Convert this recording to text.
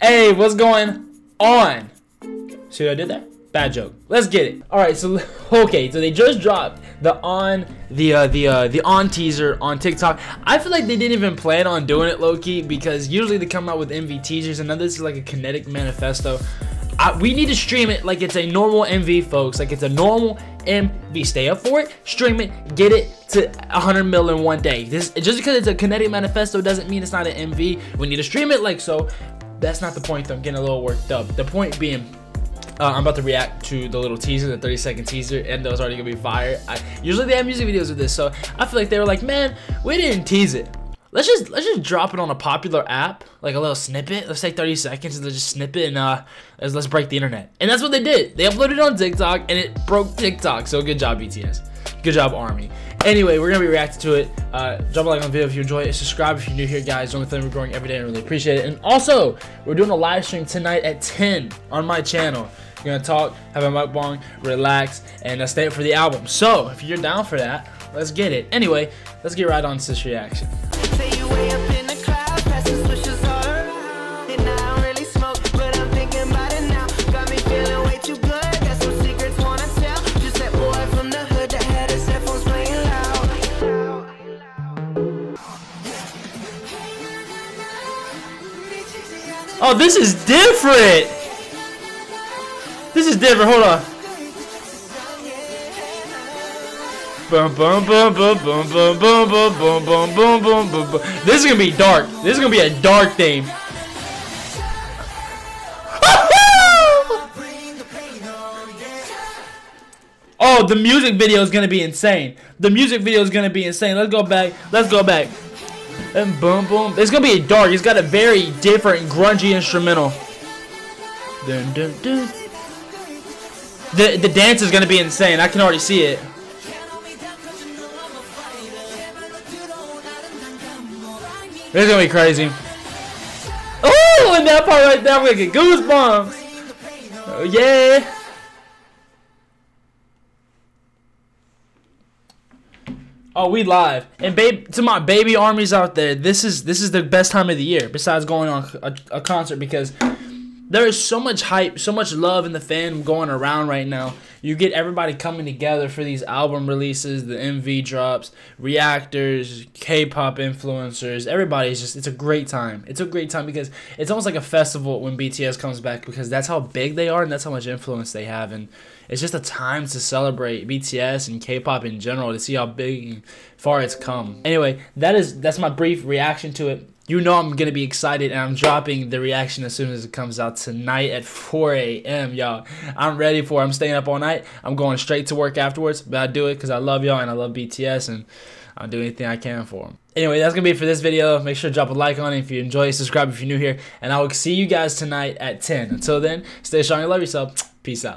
Hey, what's going on? See what I did there? Bad joke. Let's get it. All right, so okay, so they just dropped the on the uh, the uh, the on teaser on TikTok. I feel like they didn't even plan on doing it low key because usually they come out with MV teasers, and now this is like a kinetic manifesto. I, we need to stream it like it's a normal MV, folks. Like it's a normal MV. Stay up for it, stream it, get it to 100 mil in one day. This just because it's a kinetic manifesto doesn't mean it's not an MV. We need to stream it like so. That's not the point. Though. I'm getting a little worked up. The point being. Uh, I'm about to react to the little teaser, the 30 second teaser, and that was already gonna be fire. I, usually they have music videos with this, so I feel like they were like, man, we didn't tease it. Let's just let's just drop it on a popular app, like a little snippet. Let's take 30 seconds and let's just snip it and uh let's, let's break the internet. And that's what they did. They uploaded it on TikTok and it broke TikTok. So good job, BTS. Good job, Army. Anyway, we're gonna be reacting to it. Uh, drop a like on the video if you enjoy it. Subscribe if you're new here, guys. The only thing we're growing every day, and really appreciate it. And also, we're doing a live stream tonight at 10 on my channel. We're gonna talk, have a mukbang, relax, and uh, stay up for the album. So, if you're down for that, let's get it. Anyway, let's get right on to this reaction. Oh, this is different! This is different, hold on. Boom, boom, boom, boom, boom, boom, boom, boom, boom, boom, boom, boom, boom. This is gonna be dark. This is gonna be a dark theme. oh, the music video is gonna be insane. The music video is gonna be insane. Let's go back. Let's go back. And boom, boom. It's gonna be dark. It's got a very different grungy instrumental. Dun, dun, dun. The the dance is gonna be insane. I can already see it. It's gonna be crazy. Oh, and that part right there, I'm gonna get goosebumps. Oh yeah. Oh, we live. And babe, to my baby armies out there, this is this is the best time of the year besides going on a, a concert because there is so much hype, so much love in the fandom going around right now. You get everybody coming together for these album releases, the MV drops, reactors, K-pop influencers. Everybody's just it's a great time. It's a great time because it's almost like a festival when BTS comes back because that's how big they are and that's how much influence they have and it's just a time to celebrate BTS and K-pop in general to see how big and far it's come. Anyway, that is that's my brief reaction to it you know I'm gonna be excited and I'm dropping the reaction as soon as it comes out tonight at 4 a.m. y'all. I'm ready for it. I'm staying up all night. I'm going straight to work afterwards, but I do it because I love y'all and I love BTS and I'll do anything I can for them. Anyway, that's gonna be it for this video. Make sure to drop a like on it if you enjoy, subscribe if you're new here, and I will see you guys tonight at 10. Until then, stay strong and love yourself. Peace out.